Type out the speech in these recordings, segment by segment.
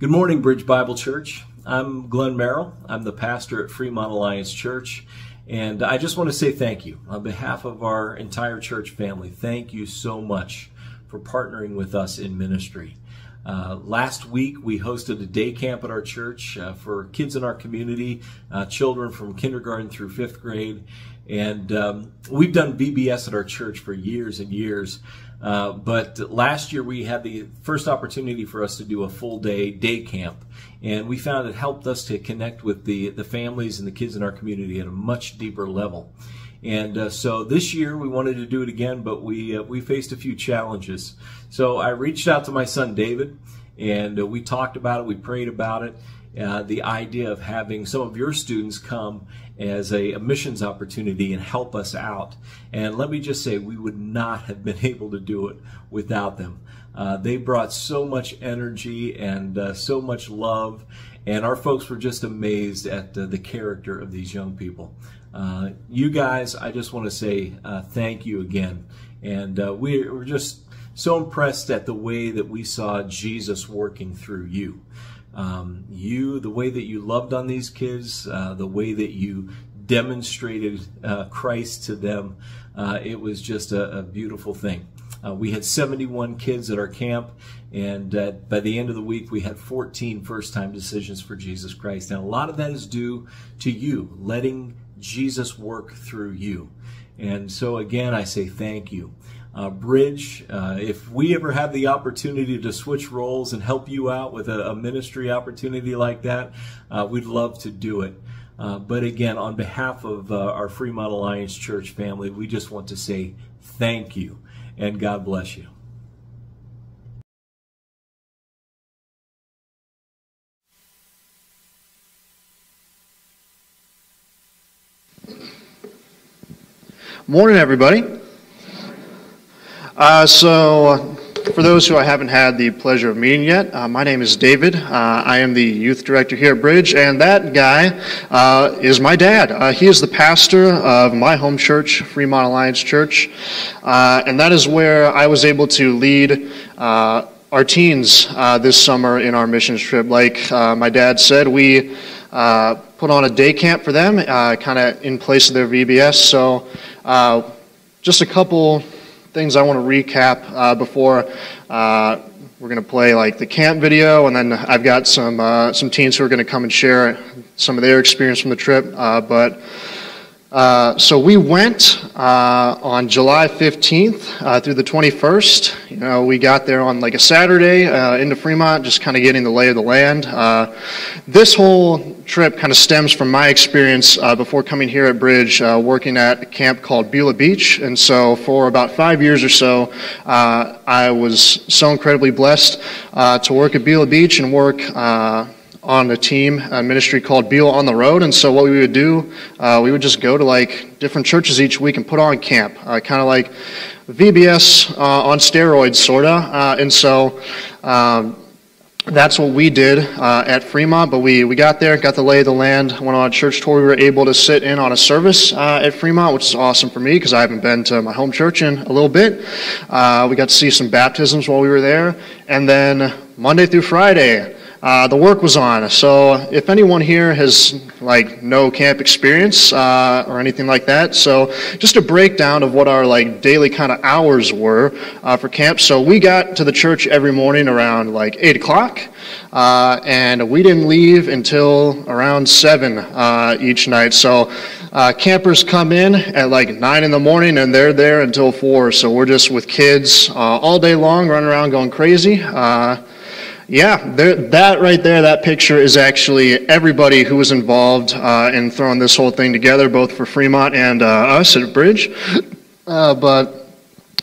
Good morning, Bridge Bible Church. I'm Glenn Merrill. I'm the pastor at Fremont Alliance Church. And I just want to say thank you on behalf of our entire church family. Thank you so much for partnering with us in ministry. Uh, last week, we hosted a day camp at our church uh, for kids in our community, uh, children from kindergarten through fifth grade. And um, we've done VBS at our church for years and years. Uh, but last year we had the first opportunity for us to do a full day day camp, and we found it helped us to connect with the the families and the kids in our community at a much deeper level. And uh, so this year we wanted to do it again, but we uh, we faced a few challenges. So I reached out to my son David, and we talked about it. We prayed about it. Uh, the idea of having some of your students come as a, a, missions opportunity and help us out. And let me just say, we would not have been able to do it without them. Uh, they brought so much energy and uh, so much love, and our folks were just amazed at uh, the character of these young people. Uh, you guys, I just want to say thank you again. And we, we're just so impressed at the way that we saw Jesus working through you. Um, you, the way that you loved on these kids, uh, the way that you demonstrated uh, Christ to them, uh, it was just a, a beautiful thing. Uh, we had 71 kids at our camp, and uh, by the end of the week, we had 14 first time decisions for Jesus Christ. And a lot of that is due to you, letting Jesus work through you. And so, again, I say thank you uh, Bridge. Uh, if we ever have the opportunity to switch roles and help you out with a, a ministry opportunity like that, uh, we'd love to do it. Uh, but again, on behalf of uh, our Fremont Alliance Church family, we just want to say thank you and God bless you. Morning, everybody. Uh, so, for those who I haven't had the pleasure of meeting yet, uh, my name is David. Uh, I am the youth director here at Bridge, and that guy uh, is my dad. Uh, he is the pastor of my home church, Fremont Alliance Church, uh, and that is where I was able to lead our teens this summer in our missions trip. Like my dad said, we put on a day camp for them, kind of in place of their VBS. So, just a couple things I want to recap uh, before uh, we're going to play like the camp video, and then I've got some uh, some teens who are going to come and share some of their experience from the trip. Uh, but uh, so we went uh, on July 15th uh, through the 21st. You know, we got there on like a Saturday uh, into Fremont, just kind of getting the lay of the land. Uh, this whole trip kind of stems from my experience before coming here at Bridge, working at a camp called Beulah Beach. And so for about five years or so, I was so incredibly blessed to work at Beulah Beach and work on a team, a ministry called Beulah on the Road. And so what we would do, uh, we would just go to like different churches each week and put on camp, uh, kind of like VBS uh, on steroids, sorta. Uh, and so um, that's what we did uh, at Fremont. But we, we got there, got the lay of the land, went on a church tour. We were able to sit in on a service uh, at Fremont, which is awesome for me because I haven't been to my home church in a little bit. we got to see some baptisms while we were there. And then Monday through Friday, uh, the work was on. So if anyone here has like no camp experience uh, or anything like that, so just a breakdown of what our like daily kind of hours were uh, for camp. So we got to the church every morning around like eight o'clock, uh, and we didn't leave until around seven uh, each night. So. Uh, campers come in at like 9 in the morning and they're there until 4. So we're just with kids all day long, running around going crazy. Yeah, there, that right there, that picture is actually everybody who was involved uh, in throwing this whole thing together, both for Fremont and uh, us at Bridge. Uh, but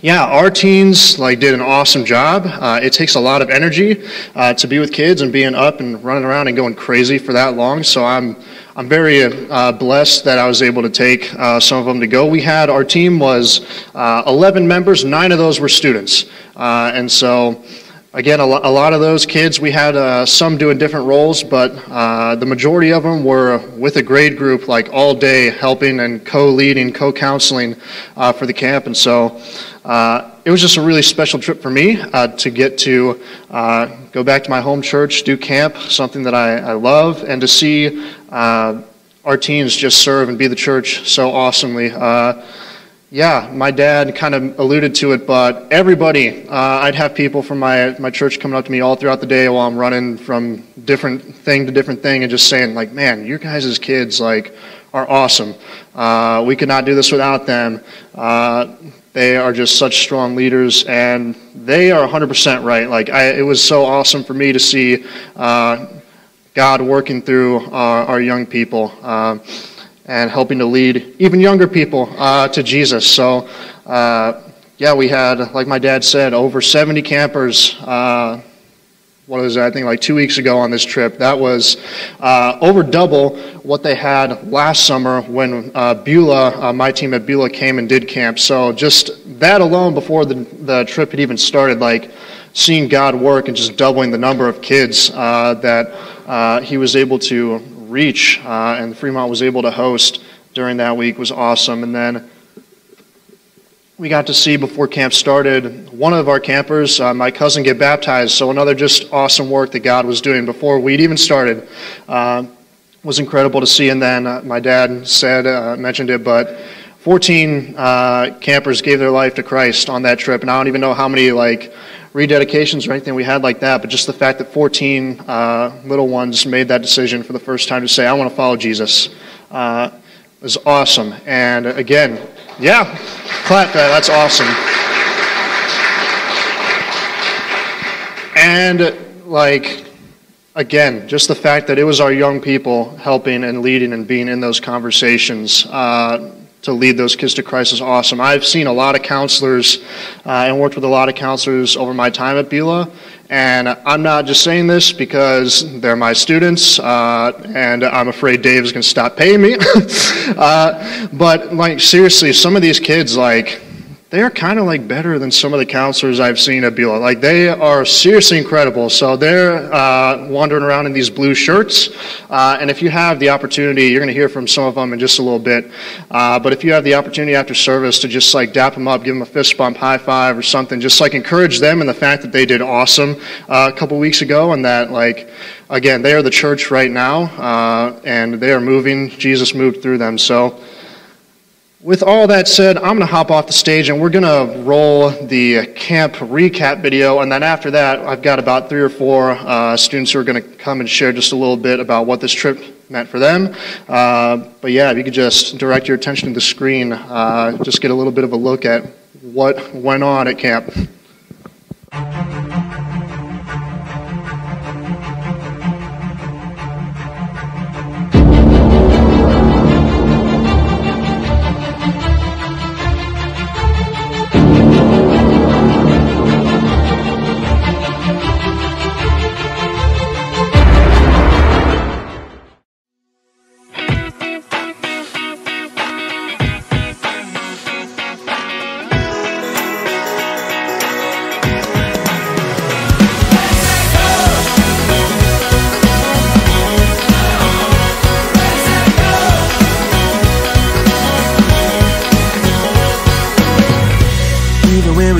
yeah, our teens like did an awesome job. Uh, it takes a lot of energy uh, to be with kids and being up and running around and going crazy for that long. So I'm I'm very uh, blessed that I was able to take uh, some of them to go. We had our team was uh, 11 members, nine of those were students, uh, and so again, a, lot of those kids, we had uh, some doing different roles, but uh, the majority of them were with a grade group, like all day, helping and co-leading, co-counseling uh, for the camp. And so uh, it was just a really special trip for me uh, to get to uh, go back to my home church, do camp, something that I, I love, and to see our teens just serve and be the church so awesomely yeah, my dad kind of alluded to it, but everybody, uh, I'd have people from my, my church coming up to me all throughout the day while I'm running from different thing to different thing and just saying, like, man, your guys' kids, like, are awesome. Uh, we could not do this without them. Uh, they are just such strong leaders, and they are 100% right. Like, I, it was so awesome for me to see uh, God working through our, our young people. Uh, and helping to lead even younger people uh, to Jesus. So, uh, yeah, we had, like my dad said, over 70 campers. Uh, what was that? I think like two weeks ago on this trip. That was uh, over double what they had last summer when uh, Beulah, uh, my team at Beulah, came and did camp. So just that alone, before the the trip had even started, like seeing God work and just doubling the number of kids that He was able to reach, uh, and Fremont was able to host during that week was awesome. And then we got to see before camp started one of our campers, uh, my cousin, get baptized. So another just awesome work that God was doing before we'd even started. Uh, was incredible to see. And then uh, my dad said, uh, mentioned it, but 14 uh, campers gave their life to Christ on that trip, and I don't even know how many like rededications or anything we had like that, but just the fact that 14 uh, little ones made that decision for the first time to say, I want to follow Jesus, uh, was awesome. And again, yeah, clap that. That's awesome. And like, again, just the fact that it was our young people helping and leading and being in those conversations. Uh, to lead those kids to Christ is awesome. I've seen a lot of counselors uh, and worked with a lot of counselors over my time at Beulah. And I'm not just saying this because they're my students, uh, and I'm afraid Dave is going to stop paying me. uh, but like seriously, some of these kids, like they are kind of like better than some of the counselors I've seen at Beulah. Like they are seriously incredible. So they're uh, wandering around in these blue shirts. Uh, and if you have the opportunity, you're going to hear from some of them in just a little bit. Uh, but if you have the opportunity after service to just like dap them up, give them a fist bump, high five, or something, just like encourage them in the fact that they did awesome uh, a couple weeks ago, and that like again they are the church right now, uh, and they are moving. Jesus moved through them. So. With all that said, I'm going to hop off the stage and we're going to roll the camp recap video. And then after that, I've got about three or four uh, students who are going to come and share just a little bit about what this trip meant for them. Uh, but yeah, if you could just direct your attention to the screen, uh, just get a little bit of a look at what went on at camp.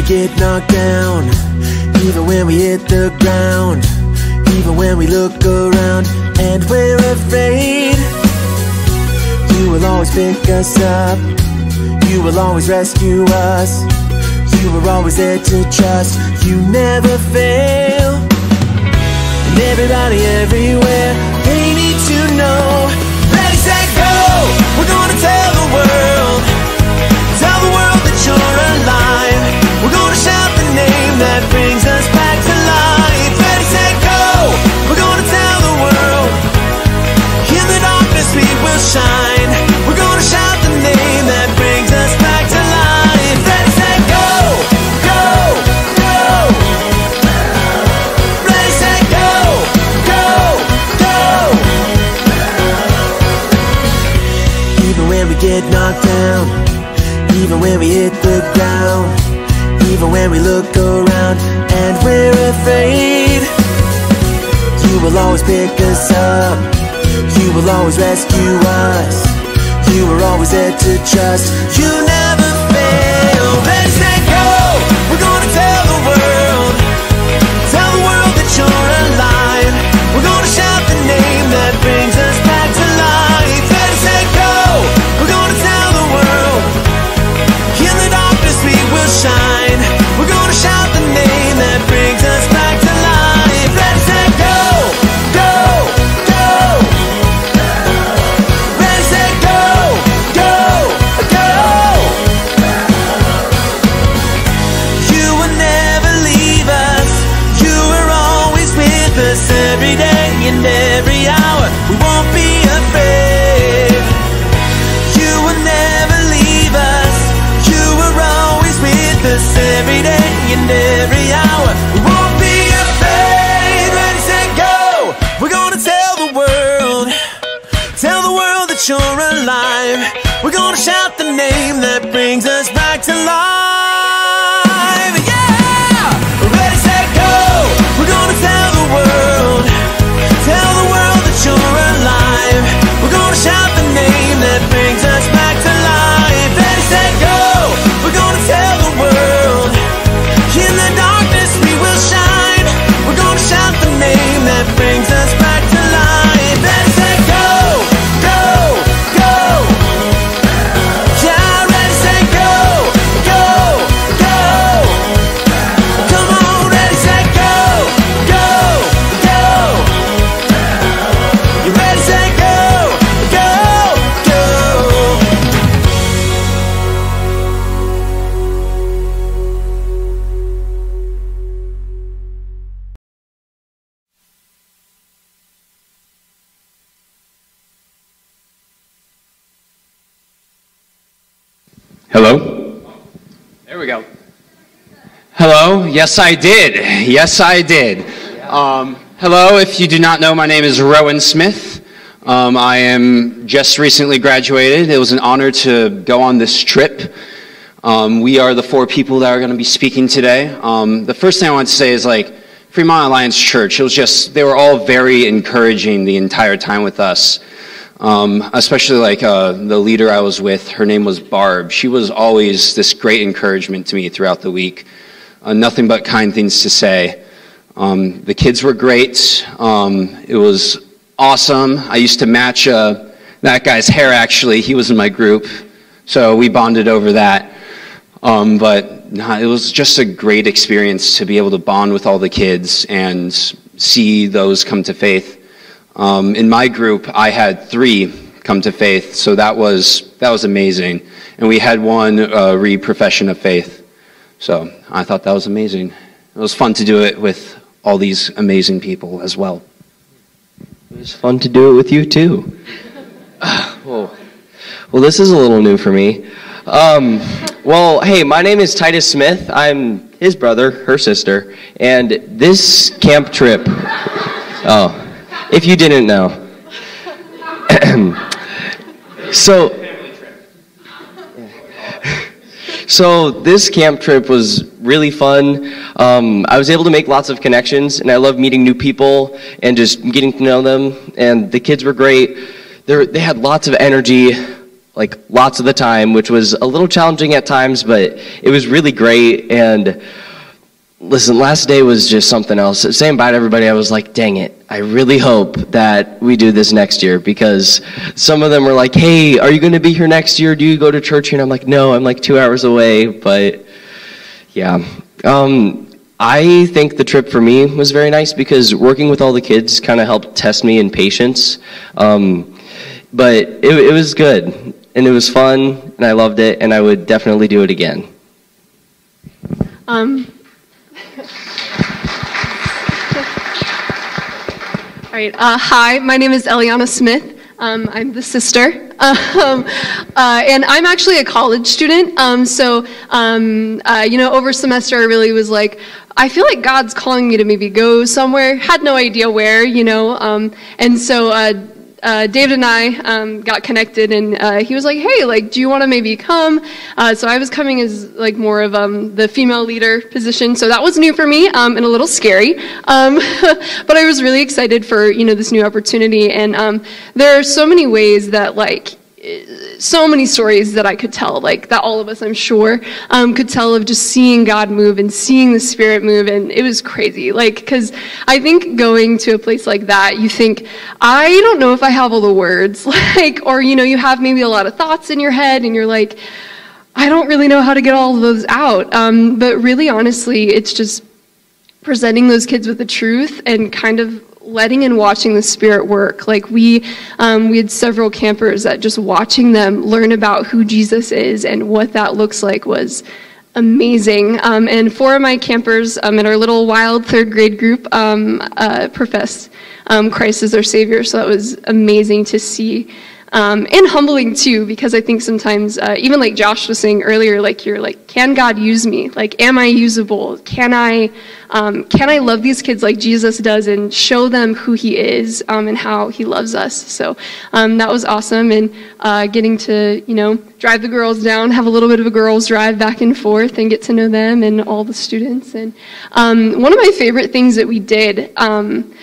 Get knocked down. Even when we hit the ground. Even when we look around. And we're afraid. You will always pick us up. You will always rescue us. You are always there to trust. You never fail. And everybody everywhere They need to know down Even when we hit the ground even when we look around and we're afraid. You will always pick us up. You will always rescue us. You are always there to trust. You shine. Brings us back we go. Hello? Yes, I did. Yes, I did. Um, hello, if you do not know, my name is Rowan Smith. Um, I am just recently graduated. It was an honor to go on this trip. Um, we are the four people that are going to be speaking today. Um, the first thing I want to say is like, Fremont Alliance Church, it was just, they were all very encouraging the entire time with us. Um, especially like uh, the leader I was with, her name was Barb. She was always this great encouragement to me throughout the week. Uh, nothing but kind things to say. Um, the kids were great. Um, it was awesome. I used to match uh, that guy's hair actually. He was in my group, so we bonded over that. Um, but nah, it was just a great experience to be able to bond with all the kids and see those come to faith. Um, in my group, I had three come to faith, so that was that was amazing. And we had one uh, re-profession of faith, so I thought that was amazing. It was fun to do it with all these amazing people as well. It was fun to do it with you too. Whoa. Well, this is a little new for me. Um, well, hey, my name is Titus Smith. I'm his brother, her sister, and this camp trip. Oh, if you didn't know. so. So this camp trip was really fun. Um, I was able to make lots of connections, and I love meeting new people and just getting to know them. And the kids were great. They they had lots of energy, like lots of the time, which was a little challenging at times, but it was really great. And listen, last day was just something else. Saying bye to everybody, I was like, dang it. I really hope that we do this next year because some of them were like, hey, are you going to be here next year? Do you go to church here? And I'm like, no, I'm like two hours away. But yeah. Um, I think the trip for me was very nice because working with all the kids kind of helped test me in patience. Um, but it, it was good and it was fun and I loved it and I would definitely do it again. Um, all right. Uh, hi, my name is Eliana Smith. Um, I'm the sister. Um, uh, and I'm actually a college student. Um, so, um, uh, you know, over semester, I really was like, I feel like God's calling me to maybe go somewhere. Had no idea where, you know. Um, and so, uh, David and I um, got connected, and uh, he was like, "Hey, like, do you want to maybe come?" Uh, so I was coming as like more of um, the female leader position, so that was new for me um, and a little scary. Um, but I was really excited for you know this new opportunity, and um, there are so many ways that like so many stories that I could tell, like that all of us, I'm sure, um, could tell of just seeing God move and seeing the Spirit move, and it was crazy. Like, because I think going to a place like that, you think, I don't know if I have all the words, like, or you know, you have maybe a lot of thoughts in your head, and you're like, I don't really know how to get all of those out. Um, but really, honestly, it's just presenting those kids with the truth and kind of letting and watching the spirit work. Like we um, we had several campers that just watching them learn about who jesus is and what that looks like was amazing. Um, and four of my campers um, in our little wild third grade group um, uh, um, christ as their savior. So that was amazing to see um, and humbling too, because I think sometimes, uh, even like Josh was saying earlier, like you're like, can God use me? Like, am I usable? Can I, um, can I love these kids like Jesus does and show them who He is um, and how He loves us? So um, that was awesome, and uh, getting to you know drive the girls down, have a little bit of a girls' drive back and forth, and get to know them and all the students. And um, one of my favorite things that we did um,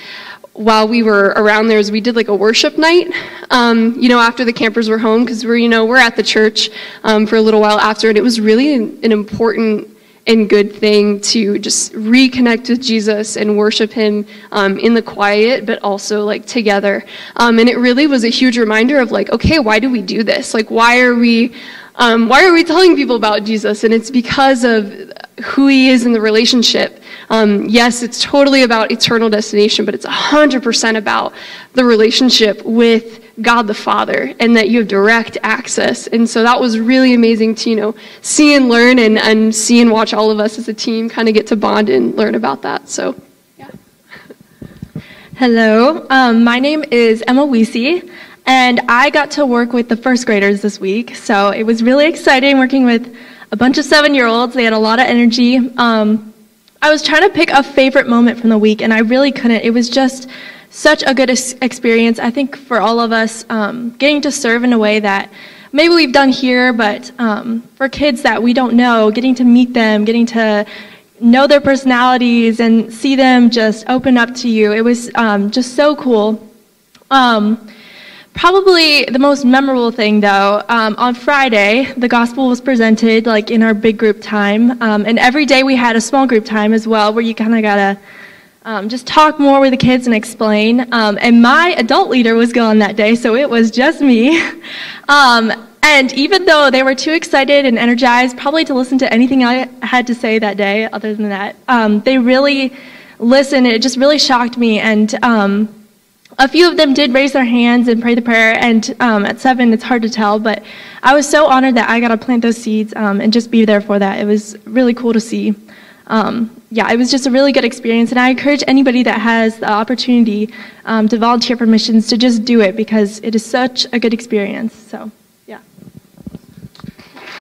while we were around there is we did like a worship night um, you know after the campers were home because we're you know we're at the church um, for a little while after and it was really an important and good thing to just reconnect with jesus and worship him um, in the quiet but also like together. Um, and it really was a huge reminder of like okay why do we do this? Like why are we um, why are we telling people about jesus? And it's because of who he is in the relationship um, yes, it's totally about eternal destination, but it's 100% about the relationship with God the Father and that you have direct access. And so that was really amazing to, you know, see and learn and, and see and watch all of us as a team kind of get to bond and learn about that. So, yeah. Hello, um, my name is Emma Weesey, and I got to work with the first graders this week. So it was really exciting working with a bunch of seven year olds. They had a lot of energy. Um, I was trying to pick a favorite moment from the week, and I really couldn't. It was just such a good experience. I think for all of us, um, getting to serve in a way that maybe we've done here, but um, for kids that we don't know, getting to meet them, getting to know their personalities and see them just open up to you. It was um, just so cool. Um, Probably the most memorable thing, though, um, on Friday, the gospel was presented like in our big group time, um, and every day we had a small group time as well, where you kind of gotta um, just talk more with the kids and explain. Um, and my adult leader was gone that day, so it was just me. Um, and even though they were too excited and energized, probably to listen to anything I had to say that day, other than that, um, they really listened. It just really shocked me, and a few of them did raise their hands and pray the prayer, and um, at seven, it's hard to tell, but I was so honored that I got to plant those seeds um, and just be there for that. It was really cool to see. Um, yeah, it was just a really good experience, and I encourage anybody that has the opportunity um, to volunteer for missions to just do it because it is such a good experience. So.